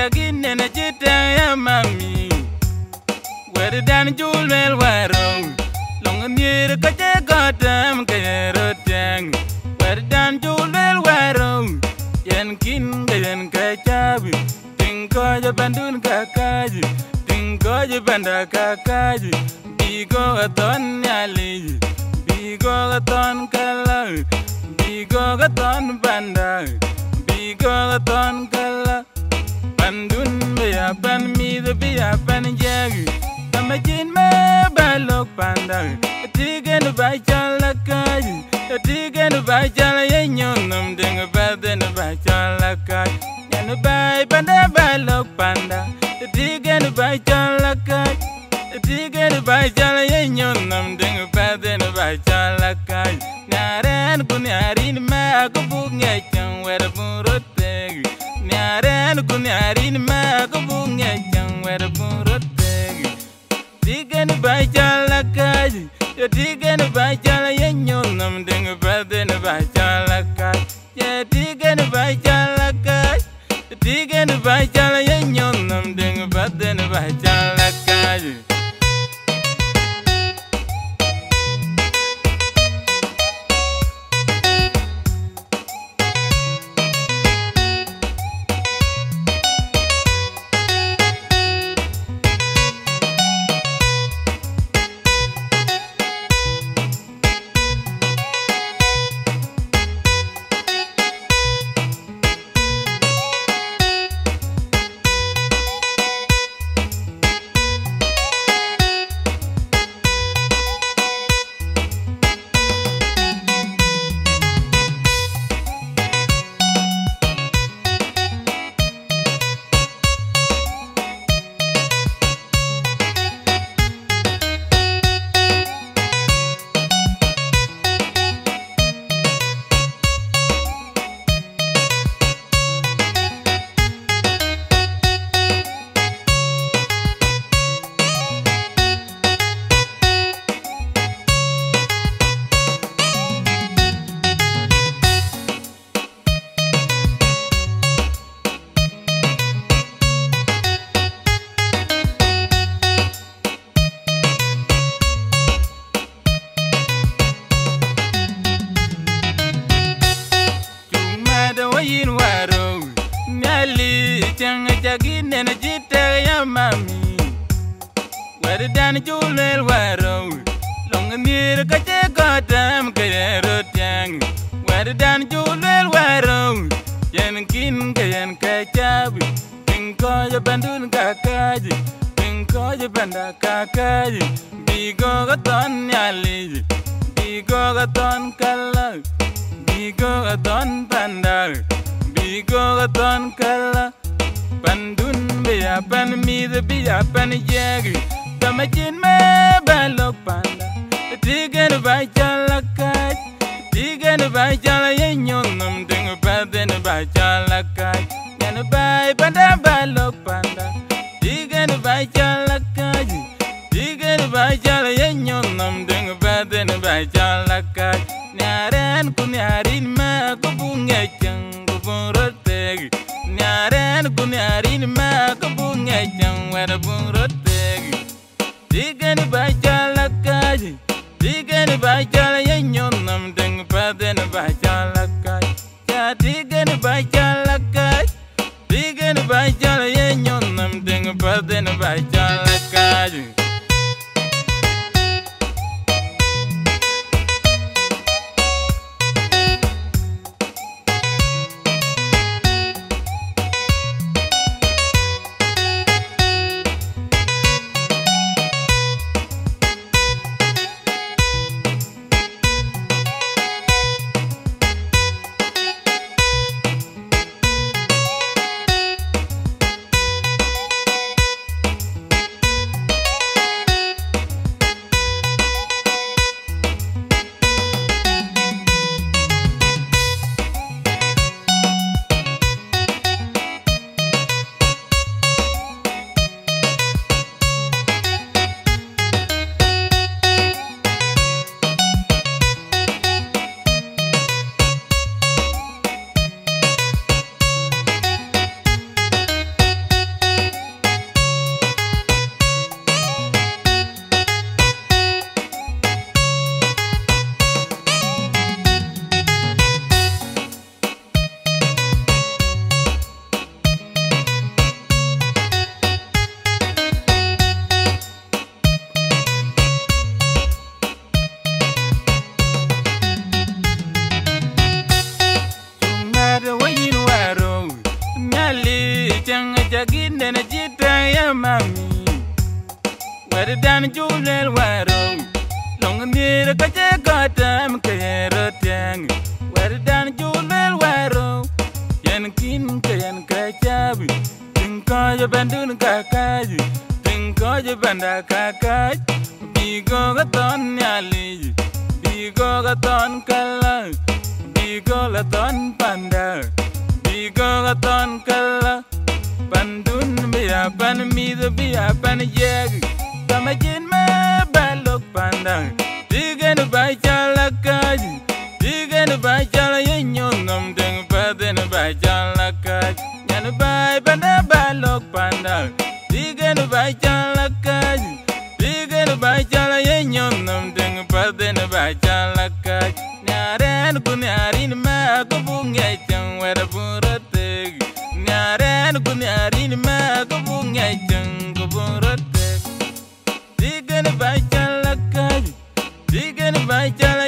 jagine nene chita ya mami. Wer dan julwel waro Long nier kache gotam ke roteng Wer dan julwel waro Yen kin kayen kachabi. Tinko je bandun kakaji Tinko je banda kakaji. Bigo ga nyali, Bigo ga ton Bigo ga banda, Bigo ga ton biya pan mi the biya pan jagi Tamajin me balok panda. Tigen ba chala kaji Tigen ba chala yenyon nam ding ba den ba chala kaji Yan ba panda. Balok panda Tigen ba chala kaji Tigen ba chala yenyon nam ding ba den ba chala kaji Nyaren kunyarin ma ko kubuk ngechang wera burotegi Nyaren kunyarin ma kubuk ngechang wera burotegi Tigen ba chala kaji Tigen ba chala yenyon nam ding ba den ba chala kaji. Ya tigen ba chala kaji Tigen ba chala yenyon nam ding ba den Wada dan julel waro Longa nira kache gotam kaya rotang Wada dan julel waro Yen kin kayan kachabi Tingko ya bandun kakaji Tingko ya banda kakaji Bigo gaton nyali Bigo gaton kala Bigo gaton pandar Bigo gaton kala Pandun biya pan mi the biya pan jagi chin me balok panda. Tigan ba chala kaj Tigan ba chala ye yenyon nam ding ba den ba chala kaj Yan ba panda balok panda. Tigan ba chala kaj Tigan ba chala ye yenyon nam ding ba den ba chala ali changa jaginde na jita ya mami. Wari dan julel warum Long nira kaje kata mkayero tiang. Wari dan julel warum Yan kin kayan kachabi. Tinko jo bandun kakaji Tinko jo banda kakaji. Bigo gaton nyali, Bigo gaton kalaj Bigo laton panda gonna ton kala. Pandun biya pan mi the biya pan yeg kamajin ma balok pandang digen bai chala kaj digen bai chala yenyon nam deng paden bai chala kaj nyan bai panda balok pandang digen bai chala kaj digen bai chala yenyon nam deng paden bai chala kaj nyaren kunyarin ma ko bungai chang wera burateg ni ma ko bungai chang ko burateg digen bai chala kaj digen bai chala